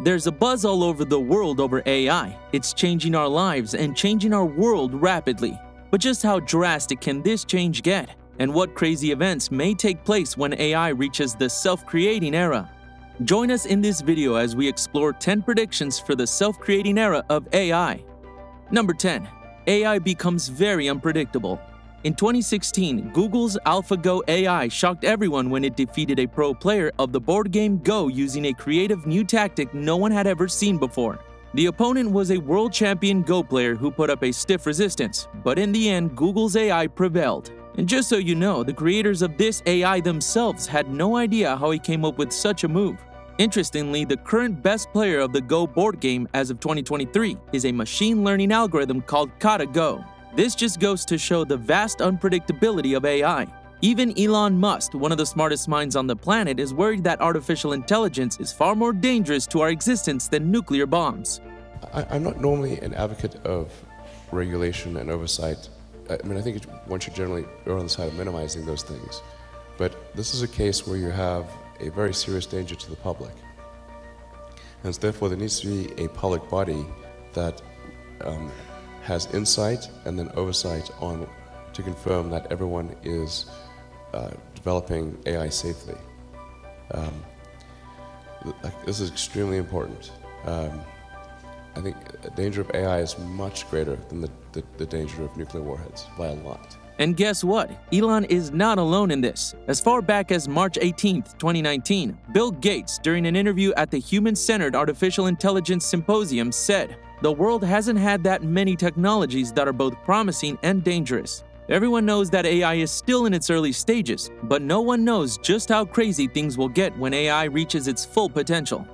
There's a buzz all over the world over AI. It's changing our lives and changing our world rapidly. But just how drastic can this change get? And what crazy events may take place when AI reaches the self-creating era? Join us in this video as we explore 10 predictions for the self-creating era of AI. Number 10. AI becomes very unpredictable. In 2016, Google's AlphaGo AI shocked everyone when it defeated a pro player of the board game Go using a creative new tactic no one had ever seen before. The opponent was a world champion Go player who put up a stiff resistance, but in the end, Google's AI prevailed. And just so you know, the creators of this AI themselves had no idea how he came up with such a move. Interestingly, the current best player of the Go board game as of 2023 is a machine learning algorithm called KataGo. This just goes to show the vast unpredictability of AI. Even Elon Musk, one of the smartest minds on the planet, is worried that artificial intelligence is far more dangerous to our existence than nuclear bombs. I, am not normally an advocate of regulation and oversight. I mean, I think one should generally err on the side of minimizing those things. But this is a case where you have a very serious danger to the public. And therefore, there needs to be a public body that um, has insight and then oversight on to confirm that everyone is uh, developing AI safely. Um, this is extremely important. Um, I think the danger of AI is much greater than the, the, the danger of nuclear warheads by a lot. And guess what? Elon is not alone in this. As far back as March 18, 2019, Bill Gates, during an interview at the Human Centered Artificial Intelligence Symposium, said, the world hasn't had that many technologies that are both promising and dangerous. Everyone knows that AI is still in its early stages, but no one knows just how crazy things will get when AI reaches its full potential.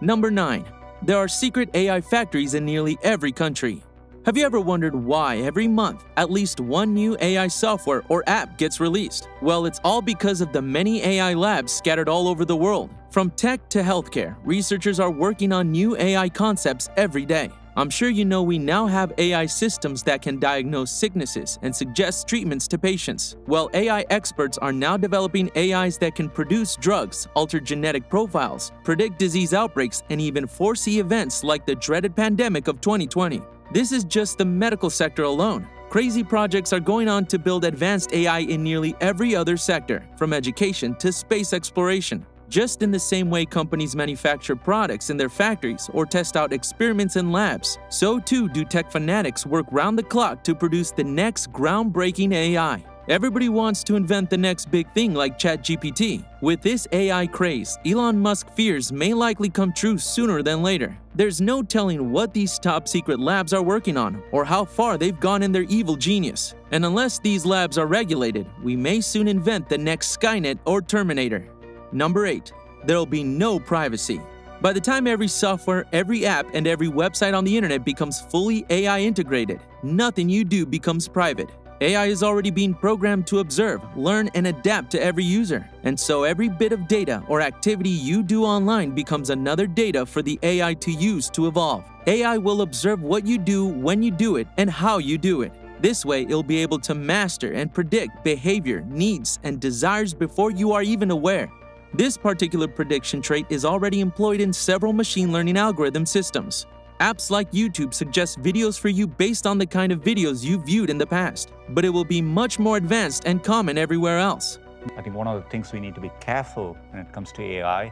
Number 9. There are secret AI factories in nearly every country. Have you ever wondered why every month at least one new AI software or app gets released? Well, it's all because of the many AI labs scattered all over the world. From tech to healthcare, researchers are working on new AI concepts every day. I'm sure you know we now have AI systems that can diagnose sicknesses and suggest treatments to patients. Well, AI experts are now developing AIs that can produce drugs, alter genetic profiles, predict disease outbreaks, and even foresee events like the dreaded pandemic of 2020. This is just the medical sector alone. Crazy projects are going on to build advanced AI in nearly every other sector, from education to space exploration. Just in the same way companies manufacture products in their factories or test out experiments in labs, so too do tech fanatics work round the clock to produce the next groundbreaking AI. Everybody wants to invent the next big thing like ChatGPT. With this AI craze, Elon Musk fears may likely come true sooner than later. There's no telling what these top secret labs are working on or how far they've gone in their evil genius. And unless these labs are regulated, we may soon invent the next Skynet or Terminator. Number 8. There'll be no privacy. By the time every software, every app, and every website on the internet becomes fully AI integrated, nothing you do becomes private. AI is already being programmed to observe, learn, and adapt to every user. And so every bit of data or activity you do online becomes another data for the AI to use to evolve. AI will observe what you do, when you do it, and how you do it. This way, it'll be able to master and predict behavior, needs, and desires before you are even aware. This particular prediction trait is already employed in several machine learning algorithm systems. Apps like YouTube suggest videos for you based on the kind of videos you've viewed in the past, but it will be much more advanced and common everywhere else. I think one of the things we need to be careful when it comes to AI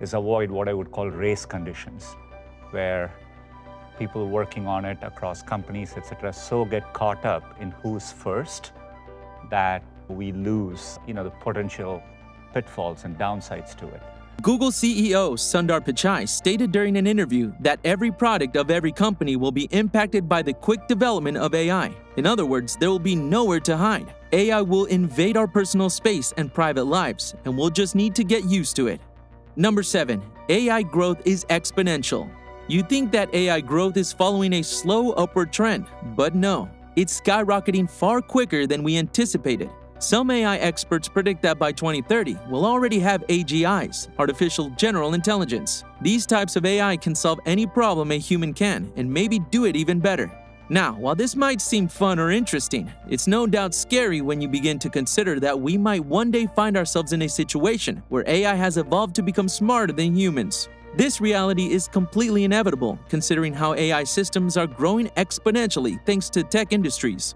is avoid what I would call race conditions, where people working on it across companies, etc., so get caught up in who's first that we lose, you know, the potential pitfalls and downsides to it. Google CEO Sundar Pichai stated during an interview that every product of every company will be impacted by the quick development of AI. In other words, there will be nowhere to hide. AI will invade our personal space and private lives, and we'll just need to get used to it. Number 7. AI growth is exponential. You think that AI growth is following a slow upward trend, but no, it's skyrocketing far quicker than we anticipated. Some AI experts predict that by 2030, we'll already have AGIs, artificial general intelligence. These types of AI can solve any problem a human can, and maybe do it even better. Now, while this might seem fun or interesting, it's no doubt scary when you begin to consider that we might one day find ourselves in a situation where AI has evolved to become smarter than humans. This reality is completely inevitable considering how AI systems are growing exponentially thanks to tech industries.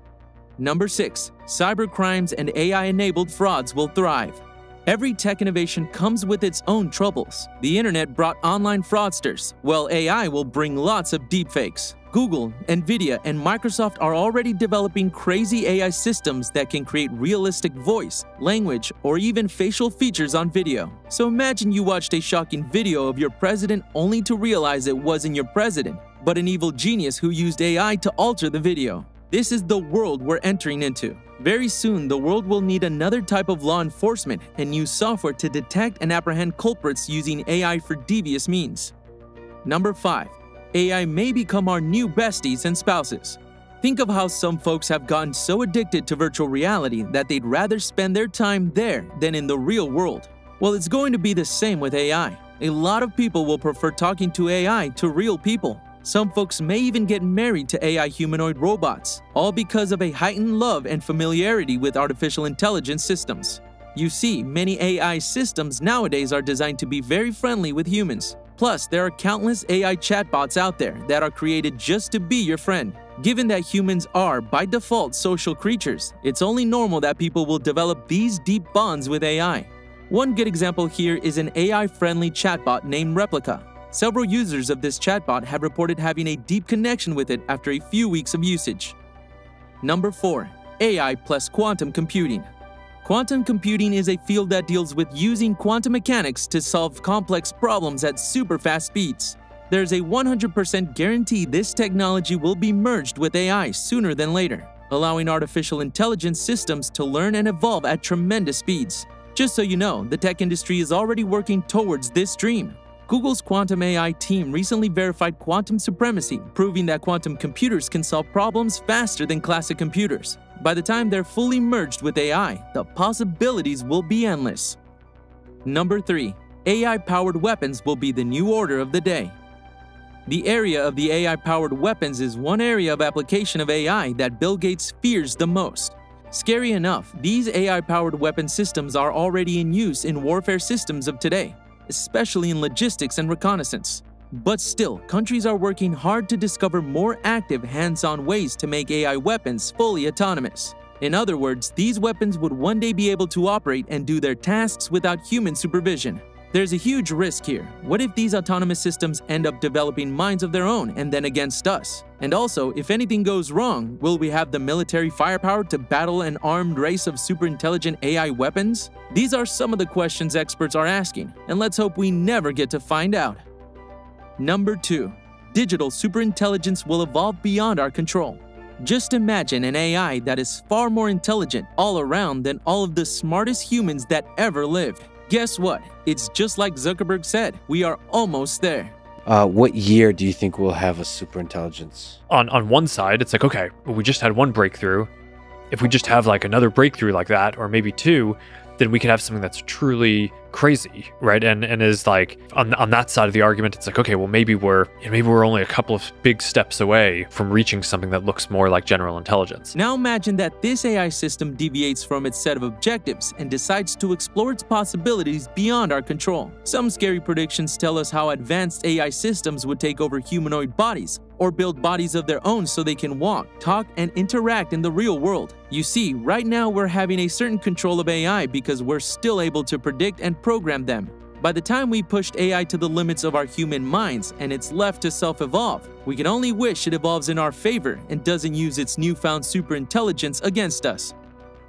Number 6. Cybercrimes and AI-enabled frauds will thrive. Every tech innovation comes with its own troubles. The internet brought online fraudsters, while AI will bring lots of deepfakes. Google, Nvidia, and Microsoft are already developing crazy AI systems that can create realistic voice, language, or even facial features on video. So imagine you watched a shocking video of your president only to realize it wasn't your president, but an evil genius who used AI to alter the video. This is the world we're entering into. Very soon, the world will need another type of law enforcement and new software to detect and apprehend culprits using AI for devious means. Number 5. AI may become our new besties and spouses. Think of how some folks have gotten so addicted to virtual reality that they'd rather spend their time there than in the real world. Well, it's going to be the same with AI. A lot of people will prefer talking to AI to real people. Some folks may even get married to AI humanoid robots, all because of a heightened love and familiarity with artificial intelligence systems. You see, many AI systems nowadays are designed to be very friendly with humans, Plus, there are countless AI chatbots out there that are created just to be your friend. Given that humans are, by default, social creatures, it's only normal that people will develop these deep bonds with AI. One good example here is an AI-friendly chatbot named Replika. Several users of this chatbot have reported having a deep connection with it after a few weeks of usage. Number 4. AI plus quantum computing. Quantum computing is a field that deals with using quantum mechanics to solve complex problems at super fast speeds. There's a 100% guarantee this technology will be merged with AI sooner than later, allowing artificial intelligence systems to learn and evolve at tremendous speeds. Just so you know, the tech industry is already working towards this dream. Google's quantum AI team recently verified quantum supremacy, proving that quantum computers can solve problems faster than classic computers. By the time they're fully merged with AI, the possibilities will be endless. Number 3. AI-powered weapons will be the new order of the day. The area of the AI-powered weapons is one area of application of AI that Bill Gates fears the most. Scary enough, these AI-powered weapon systems are already in use in warfare systems of today, especially in logistics and reconnaissance. But still, countries are working hard to discover more active, hands-on ways to make AI weapons fully autonomous. In other words, these weapons would one day be able to operate and do their tasks without human supervision. There's a huge risk here. What if these autonomous systems end up developing minds of their own and then against us? And also, if anything goes wrong, will we have the military firepower to battle an armed race of super intelligent AI weapons? These are some of the questions experts are asking, and let's hope we never get to find out. Number 2. Digital superintelligence will evolve beyond our control. Just imagine an AI that is far more intelligent all around than all of the smartest humans that ever lived. Guess what? It's just like Zuckerberg said, we are almost there. Uh, what year do you think we'll have a superintelligence? On on one side, it's like okay, well, we just had one breakthrough. If we just have like another breakthrough like that, or maybe two, then we could have something that's truly crazy, right? And and is like on on that side of the argument, it's like okay, well maybe we're maybe we're only a couple of big steps away from reaching something that looks more like general intelligence. Now imagine that this AI system deviates from its set of objectives and decides to explore its possibilities beyond our control. Some scary predictions tell us how advanced AI systems would take over humanoid bodies, or build bodies of their own so they can walk, talk, and interact in the real world. You see, right now we're having a certain control of AI because we're still able to predict and program them. By the time we pushed AI to the limits of our human minds and it's left to self-evolve, we can only wish it evolves in our favor and doesn't use its newfound superintelligence against us.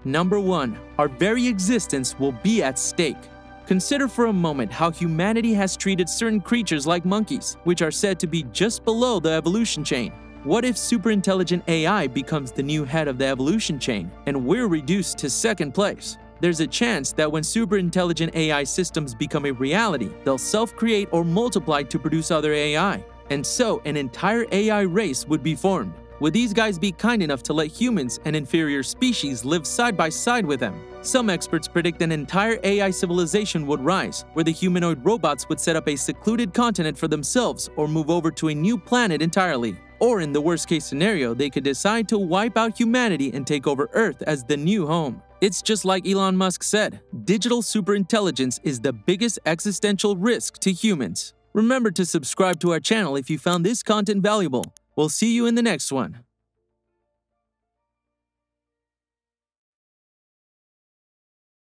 Number 1. Our very existence will be at stake. Consider for a moment how humanity has treated certain creatures like monkeys, which are said to be just below the evolution chain. What if superintelligent AI becomes the new head of the evolution chain and we're reduced to second place? There's a chance that when superintelligent AI systems become a reality, they'll self-create or multiply to produce other AI. And so an entire AI race would be formed. Would these guys be kind enough to let humans, an inferior species, live side by side with them? Some experts predict an entire AI civilization would rise, where the humanoid robots would set up a secluded continent for themselves or move over to a new planet entirely. Or in the worst case scenario, they could decide to wipe out humanity and take over Earth as the new home. It's just like Elon Musk said, digital superintelligence is the biggest existential risk to humans. Remember to subscribe to our channel if you found this content valuable. We'll see you in the next one.